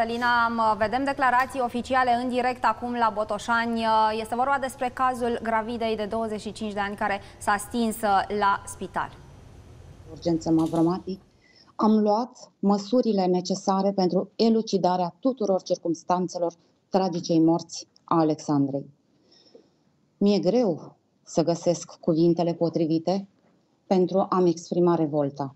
Alina, vedem declarații oficiale în direct acum la Botoșani. Este vorba despre cazul gravidei de 25 de ani care s-a stins la spital. Urgență Mavromatic. Am luat măsurile necesare pentru elucidarea tuturor circumstanțelor tragicei morți a Alexandrei. Mi-e greu să găsesc cuvintele potrivite pentru a-mi exprima revolta.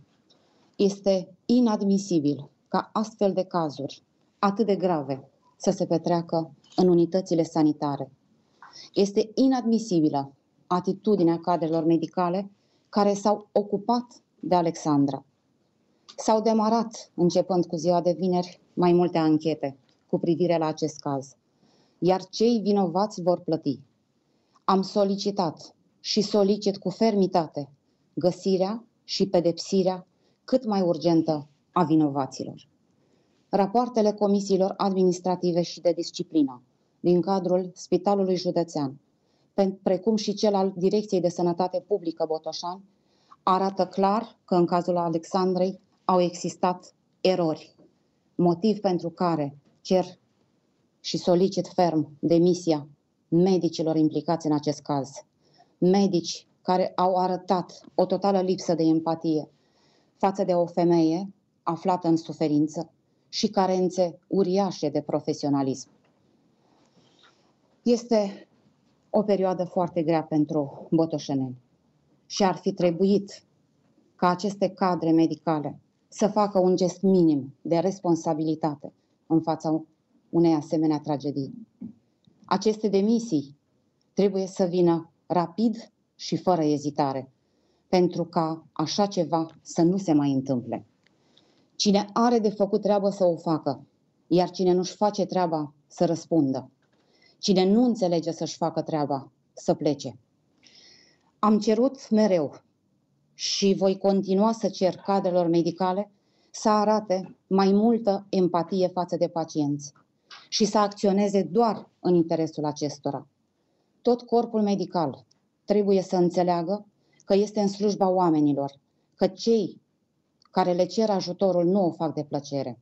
Este inadmisibil ca astfel de cazuri atât de grave să se petreacă în unitățile sanitare. Este inadmisibilă atitudinea cadrelor medicale care s-au ocupat de Alexandra. S-au demarat, începând cu ziua de vineri, mai multe anchete cu privire la acest caz, iar cei vinovați vor plăti. Am solicitat și solicit cu fermitate găsirea și pedepsirea cât mai urgentă a vinovaților rapoartele comisiilor administrative și de disciplină din cadrul Spitalului Județean, precum și cel al Direcției de Sănătate Publică Botoșan, arată clar că în cazul Alexandrei au existat erori, motiv pentru care cer și solicit ferm demisia medicilor implicați în acest caz. Medici care au arătat o totală lipsă de empatie față de o femeie aflată în suferință, și carențe uriașe de profesionalism. Este o perioadă foarte grea pentru botoșeneni și ar fi trebuit ca aceste cadre medicale să facă un gest minim de responsabilitate în fața unei asemenea tragedii. Aceste demisii trebuie să vină rapid și fără ezitare, pentru ca așa ceva să nu se mai întâmple. Cine are de făcut treabă să o facă, iar cine nu-și face treaba să răspundă. Cine nu înțelege să-și facă treaba, să plece. Am cerut mereu și voi continua să cer cadrelor medicale să arate mai multă empatie față de pacienți și să acționeze doar în interesul acestora. Tot corpul medical trebuie să înțeleagă că este în slujba oamenilor, că cei care le cer ajutorul nu o fac de plăcere.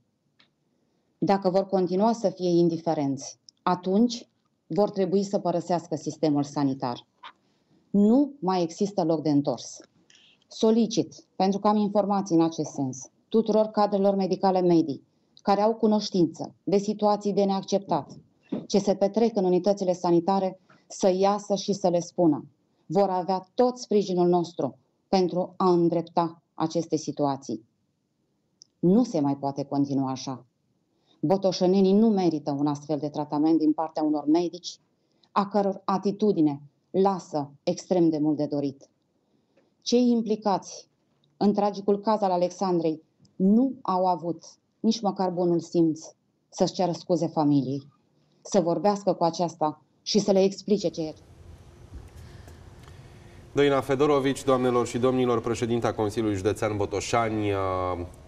Dacă vor continua să fie indiferenți, atunci vor trebui să părăsească sistemul sanitar. Nu mai există loc de întors. Solicit, pentru că am informații în acest sens, tuturor cadrelor medicale medii care au cunoștință de situații de neacceptat, ce se petrec în unitățile sanitare, să iasă și să le spună. Vor avea tot sprijinul nostru pentru a îndrepta aceste situații. Nu se mai poate continua așa. Botoșănenii nu merită un astfel de tratament din partea unor medici, a căror atitudine lasă extrem de mult de dorit. Cei implicați în tragicul caz al Alexandrei nu au avut nici măcar bunul simț să-și ceară scuze familiei, să vorbească cu aceasta și să le explice ce e Doina Fedorovici, doamnelor și domnilor, președinta Consiliului Județean Botoșani, uh,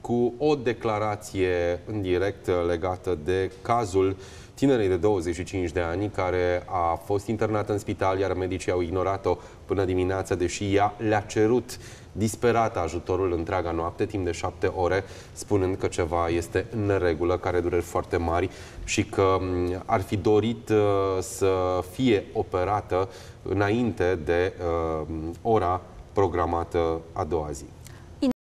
cu o declarație în direct legată de cazul tinerei de 25 de ani care a fost internată în spital, iar medicii au ignorat-o până dimineața, deși ea le-a cerut disperat ajutorul întreaga noapte, timp de șapte ore, spunând că ceva este în neregulă, care dureri foarte mari și că mm, ar fi dorit uh, să fie operată înainte de uh, ora programată a doua zi.